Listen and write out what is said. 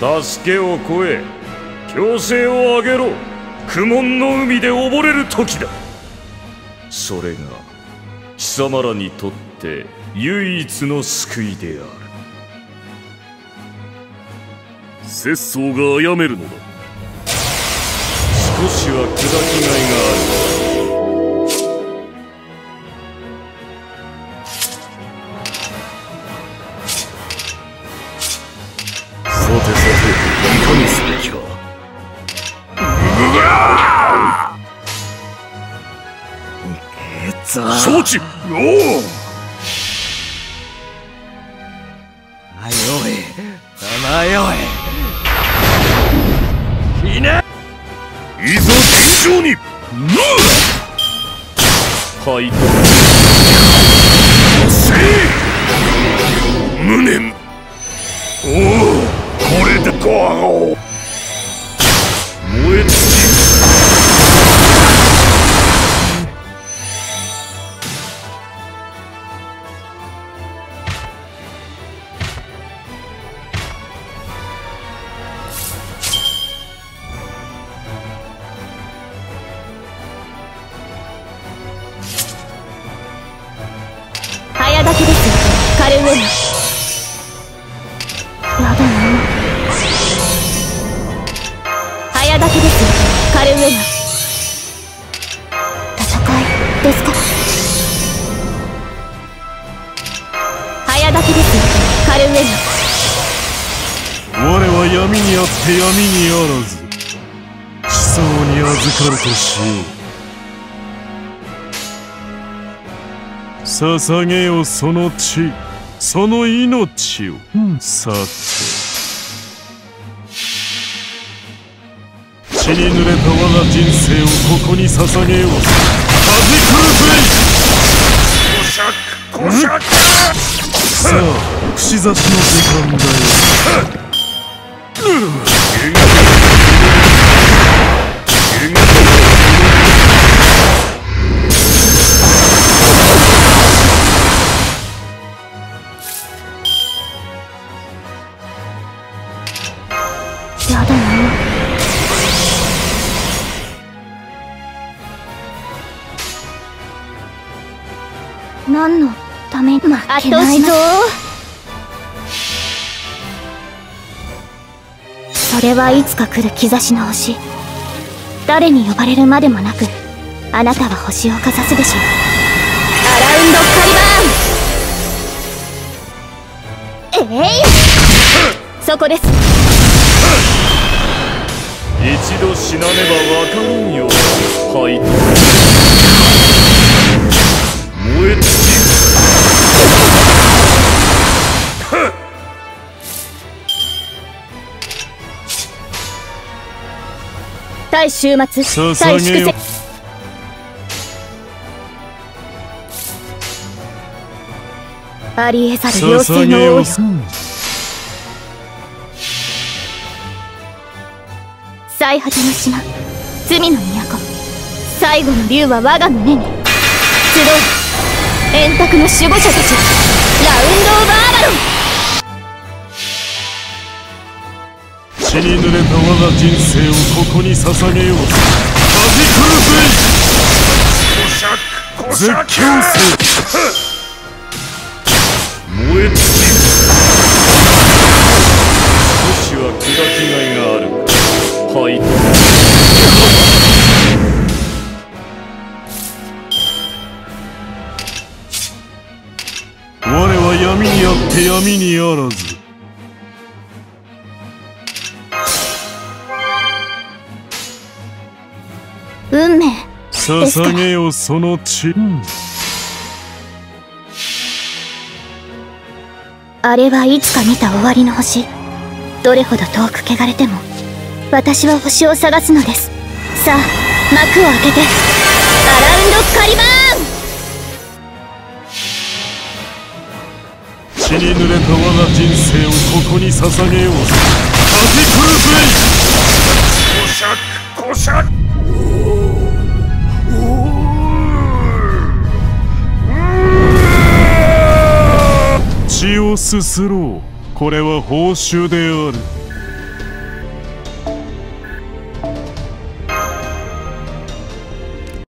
助けを超え強制を上げろ苦悶の海で溺れる時だ。それが貴様らにとって唯一の救いである。節操が殺めるのだ。少しは砕きがいがある。さてさていかにすべきか。承知。おおあよまよいに。はい。せい。無念。おおこれでこう燃え尽き早炊きですカルウェナ早炊きですカルウェナ戦いですか。早炊きですカルウェナ我は闇にあって闇にあらず。地層に預かるとしよう。捧げよその血その命を、さてに濡れた我が人生をここに捧げよう。はじくるぜさあ串刺しの時間だよ。何のために負けないぞそれはいつか来る兆しの星。誰に呼ばれるまでもなくあなたは星をかざすでしょう。アラウンドカリバーンえい！そこです。一度死なねば分からんよ。はい燃え尽き対終末捧対粛げよ。清ありえざる妖精捧げよの王よ最果ての島罪の都。最後の竜は我が胸に。集う円卓の守護者たちラウンド・オブ・アバロン血に濡れた我が人生をここに捧げよう。はじくるぜ絶叫せ燃え尽き少しは砕きがいがある。はい。て闇にあらず。運命捧げよその血あれはいつか見た終わりの星。どれほど遠く汚れても私は星を探すのです。さあ幕を開けて。アラウンドカリバーン血に濡れた我が人生をここに捧げよう。ぜ！をすすろう。これは報酬である